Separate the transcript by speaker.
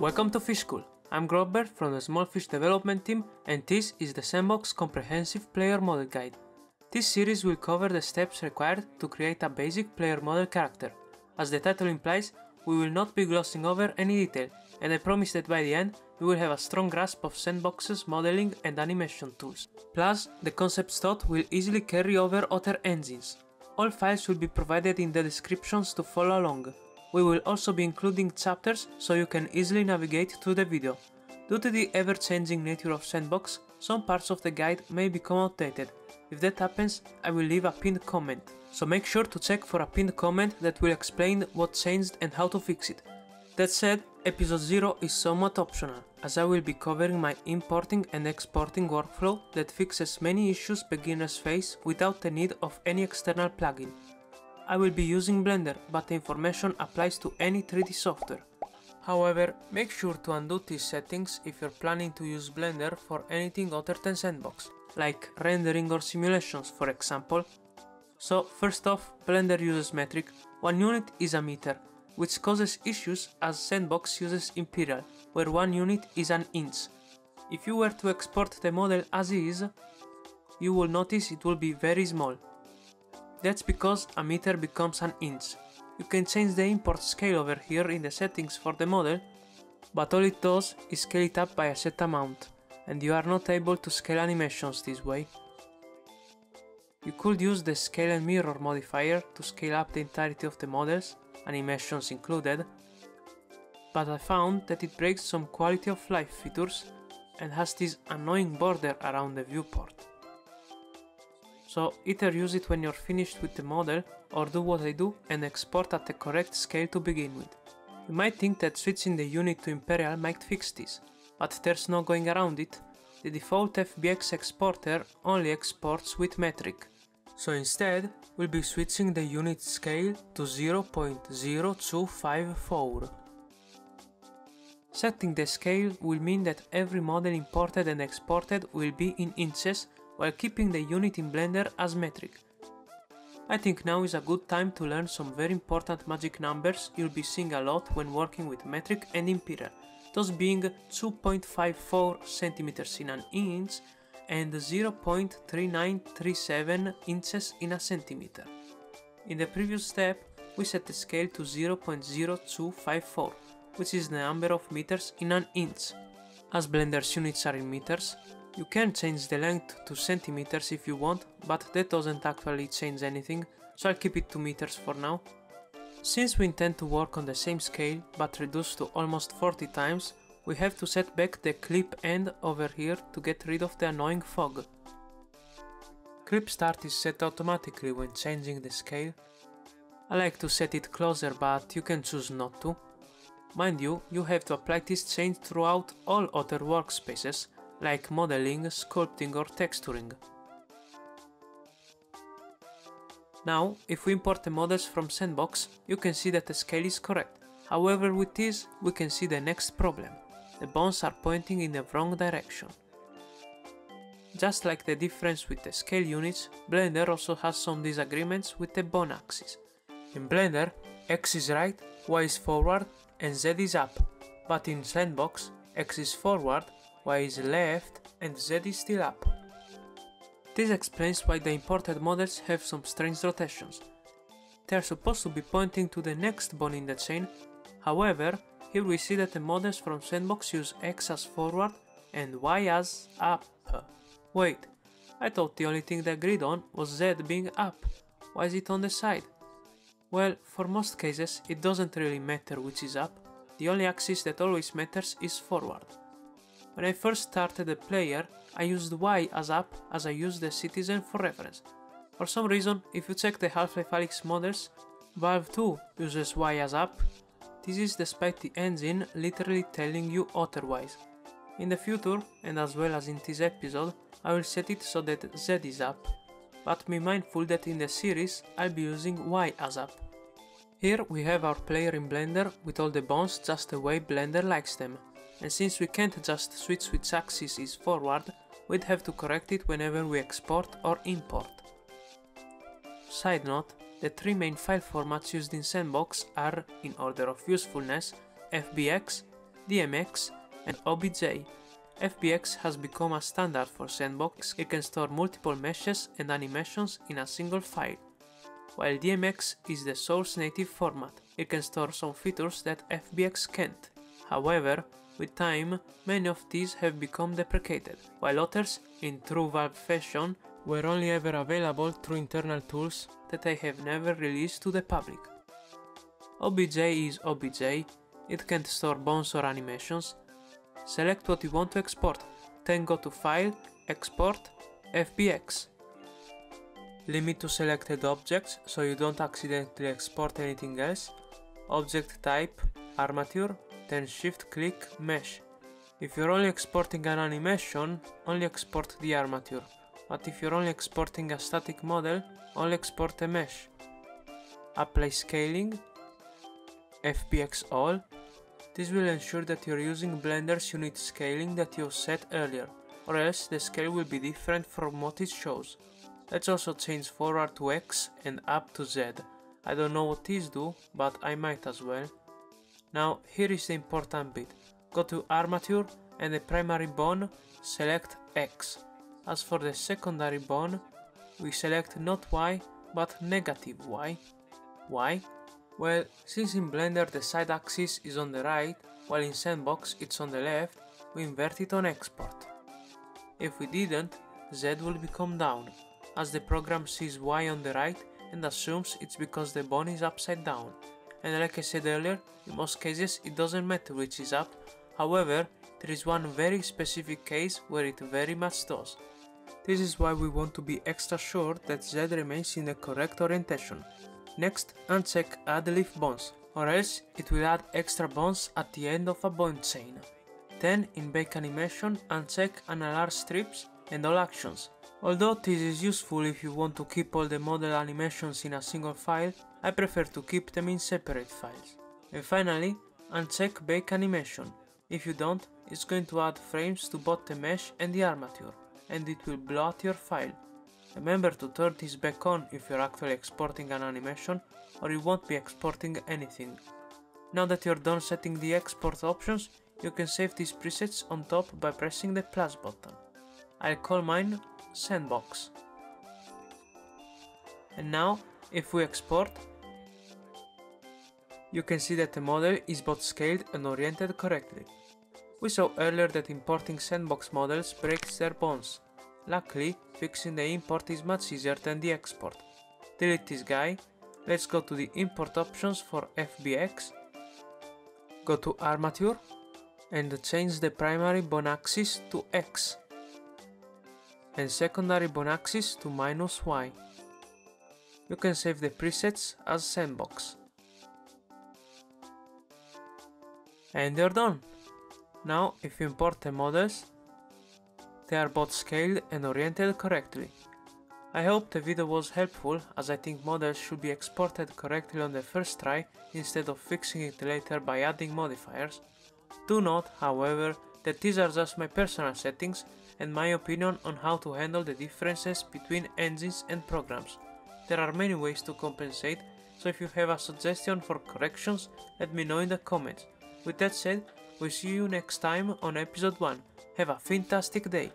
Speaker 1: Welcome to Fish School. I'm Grober from the Small Fish Development Team and this is the S&box Comprehensive Player Model Guide. This series will cover the steps required to create a basic player model character. As the title implies, we will not be glossing over any detail, and I promise that by the end, you will have a strong grasp of S&box's modeling and animation tools. Plus, the concepts taught will easily carry over other engines. All files will be provided in the descriptions to follow along. We will also be including chapters so you can easily navigate through the video. Due to the ever-changing nature of S&box, some parts of the guide may become outdated. If that happens, I will leave a pinned comment. So make sure to check for a pinned comment that will explain what changed and how to fix it. That said, episode 0 is somewhat optional, as I will be covering my importing and exporting workflow that fixes many issues beginners face without the need of any external plugin. I will be using Blender, but the information applies to any 3D software. However, make sure to undo these settings if you're planning to use Blender for anything other than S&box, like rendering or simulations for example. So first off, Blender uses metric, one unit is a meter, which causes issues as S&box uses imperial, where one unit is an inch. If you were to export the model as is, you will notice it will be very small, that's because a meter becomes an inch. You can change the import scale over here in the settings for the model, but all it does is scale it up by a set amount, and you are not able to scale animations this way. You could use the scale and mirror modifier to scale up the entirety of the models, animations included, but I found that it breaks some quality of life features and has this annoying border around the viewport. So either use it when you're finished with the model or do what I do and export at the correct scale to begin with. You might think that switching the unit to Imperial might fix this, but there's no going around it. The default FBX exporter only exports with metric. So instead, we'll be switching the unit scale to 0.0254. Setting the scale will mean that every model imported and exported will be in inches while keeping the unit in Blender as metric. I think now is a good time to learn some very important magic numbers you'll be seeing a lot when working with metric and imperial, those being 2.54 cm in an inch and 0.3937 inches in a centimeter. In the previous step, we set the scale to 0.0254, which is the number of meters in an inch. As Blender's units are in meters, you can change the length to centimeters if you want, but that doesn't actually change anything, so I'll keep it to meters for now. Since we intend to work on the same scale, but reduced to almost 40 times, we have to set back the clip end over here to get rid of the annoying fog. Clip start is set automatically when changing the scale. I like to set it closer, but you can choose not to. Mind you, you have to apply this change throughout all other workspaces, like modeling, sculpting or texturing. Now, if we import the models from S&box, you can see that the scale is correct. However, with this, we can see the next problem. The bones are pointing in the wrong direction. Just like the difference with the scale units, Blender also has some disagreements with the bone axis. In Blender, X is right, Y is forward and Z is up, but in S&box, X is forward, Y is left and Z is still up. This explains why the imported models have some strange rotations. They are supposed to be pointing to the next bone in the chain, however, here we see that the models from S&box use X as forward and Y as up. Wait, I thought the only thing they agreed on was Z being up. Why is it on the side? Well, for most cases, it doesn't really matter which is up. The only axis that always matters is forward. When I first started the player, I used Y as up as I used the Citizen for reference. For some reason, if you check the Half-Life Alyx models, Valve 2 uses Y as up. This is despite the engine literally telling you otherwise. In the future, and as well as in this episode, I will set it so that Z is up, but be mindful that in the series I'll be using Y as up. Here we have our player in Blender with all the bones just the way Blender likes them and since we can't just switch which axis is forward, we'd have to correct it whenever we export or import. Side note, the three main file formats used in S&box are, in order of usefulness, FBX, DMX, and OBJ. FBX has become a standard for S&box, it can store multiple meshes and animations in a single file. While DMX is the source native format, it can store some features that FBX can't. However, with time, many of these have become deprecated, while others, in true Valve fashion, were only ever available through internal tools that I have never released to the public. OBJ is OBJ, it can't store bones or animations. Select what you want to export, then go to File, Export, FBX. Limit to selected objects so you don't accidentally export anything else. Object type, armature, then shift click mesh. If you're only exporting an animation, only export the armature, but if you're only exporting a static model, only export a mesh. Apply scaling, FBX all. This will ensure that you're using Blender's unit scaling that you set earlier, or else the scale will be different from what it shows. Let's also change forward to X and up to Z. I don't know what these do, but I might as well. Now here is the important bit. Go to armature and the primary bone, select X. As for the secondary bone, we select not Y, but negative Y. Why? Well, since in Blender the side axis is on the right, while in S&box it's on the left, we invert it on export. If we didn't, Z will become down, as the program sees Y on the right and assumes it's because the bone is upside down. And like I said earlier, in most cases it doesn't matter which is up, however, there is one very specific case where it very much does. This is why we want to be extra sure that Z remains in the correct orientation. Next, uncheck add leaf bones, or else it will add extra bones at the end of a bone chain. Then, in bake animation, uncheck NLA strips and all actions. Although this is useful if you want to keep all the model animations in a single file, I prefer to keep them in separate files. And finally, uncheck bake animation. If you don't, it's going to add frames to both the mesh and the armature, and it will bloat your file. Remember to turn this back on if you're actually exporting an animation or you won't be exporting anything. Now that you're done setting the export options, you can save these presets on top by pressing the plus button. I'll call mine Sandbox. And now, if we export, you can see that the model is both scaled and oriented correctly. We saw earlier that importing S&box models breaks their bones. Luckily, fixing the import is much easier than the export. Delete this guy, let's go to the import options for FBX, go to armature, and change the primary bone axis to X, and secondary bone axis to minus Y. You can save the presets as sandbox. And they're done! Now, if you import the models, they are both scaled and oriented correctly. I hope the video was helpful as I think models should be exported correctly on the first try instead of fixing it later by adding modifiers. Do note, however, that these are just my personal settings and my opinion on how to handle the differences between engines and programs. There are many ways to compensate, so if you have a suggestion for corrections, let me know in the comments. With that said, we'll see you next time on episode 1. Have a fantastic day!